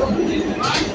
Thank you.